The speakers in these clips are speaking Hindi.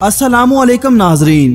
असलकम नाजरीन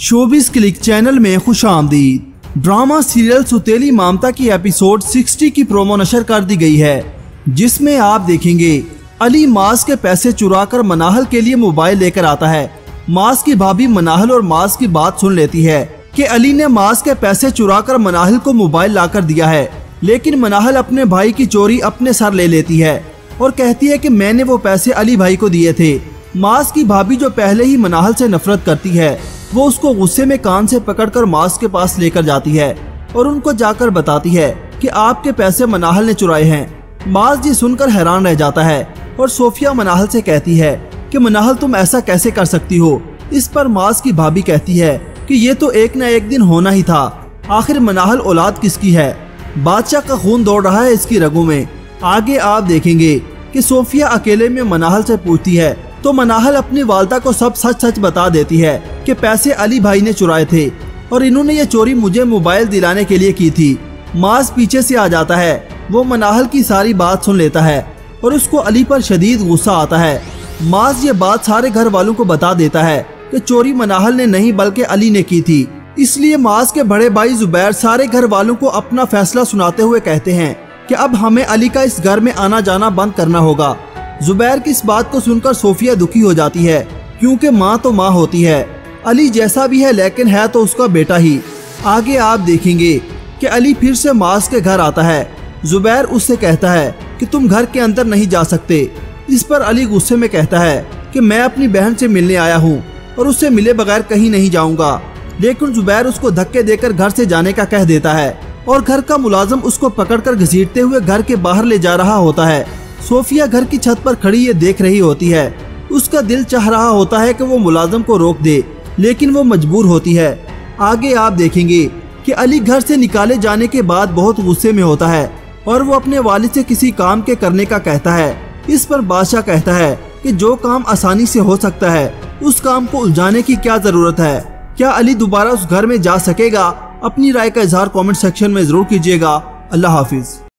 शोबिस क्लिक चैनल में खुश आमदीद। ड्रामा सीरियल सुतेली मामता की एपिसोड 60 की प्रोमो नशर कर दी गई है, जिसमें आप देखेंगे, अली मास के पैसे चुराकर मनाहल के लिए मोबाइल लेकर आता है। मास की भाभी मनाहल और मास की बात सुन लेती है कि अली ने मास के पैसे चुराकर मनाहल को मोबाइल लाकर दिया है, लेकिन मनाहल अपने भाई की चोरी अपने सर ले लेती है और कहती है कि मैंने वो पैसे अली भाई को दिए थे। मास की भाभी जो पहले ही मनाहल से नफरत करती है, वो उसको गुस्से में कान से पकड़कर मास के पास लेकर जाती है और उनको जाकर बताती है कि आपके पैसे मनाहल ने चुराए हैं। मास जी सुनकर हैरान रह जाता है और सोफिया मनाहल से कहती है कि मनाहल तुम ऐसा कैसे कर सकती हो? इस पर मास की भाभी कहती है कि ये तो एक न एक दिन होना ही था। आखिर मनाहल औलाद किसकी है? बादशाह का खून दौड़ रहा है इसकी रगों में। आगे आप देखेंगे कि सोफिया अकेले में मनाहल से पूछती है तो मनाहल अपनी वालदा को सब सच सच बता देती है कि पैसे अली भाई ने चुराए थे और इन्होंने ये चोरी मुझे मोबाइल दिलाने के लिए की थी। मास पीछे से आ जाता है, वो मनाहल की सारी बात सुन लेता है और उसको अली पर शदीद गुस्सा आता है। मास ये बात सारे घर वालों को बता देता है कि चोरी मनाहल ने नहीं बल्कि अली ने की थी। इसलिए मास के बड़े भाई जुबैर सारे घर वालों को अपना फैसला सुनाते हुए कहते हैं कि अब हमें अली का इस घर में आना जाना बंद करना होगा। जुबैर की इस बात को सुनकर सोफिया दुखी हो जाती है, क्योंकि माँ तो माँ होती है। अली जैसा भी है, लेकिन है तो उसका बेटा ही। आगे आप देखेंगे कि अली फिर से मास के घर आता है। जुबैर उससे कहता है कि तुम घर के अंदर नहीं जा सकते। इस पर अली गुस्से में कहता है कि मैं अपनी बहन से मिलने आया हूँ और उससे मिले बगैर कहीं नहीं जाऊँगा। लेकिन जुबैर उसको धक्के देकर घर से जाने का कह देता है और घर का मुलाजम उसको पकड़कर घसीटते हुए घर के बाहर ले जा रहा होता है। सोफिया घर की छत पर खड़ी ये देख रही होती है। उसका दिल चाह रहा होता है कि वो मुलाजम को रोक दे, लेकिन वो मजबूर होती है। आगे आप देखेंगे कि अली घर से निकाले जाने के बाद बहुत गुस्से में होता है और वो अपने वालिद से किसी काम के करने का कहता है। इस पर बादशाह कहता है कि जो काम आसानी से हो सकता है, उस काम को उलझाने की क्या ज़रूरत है? क्या अली दोबारा उस घर में जा सकेगा? अपनी राय का इजहार कमेंट सेक्शन में ज़रूर कीजिएगा। अल्लाह हाफिज।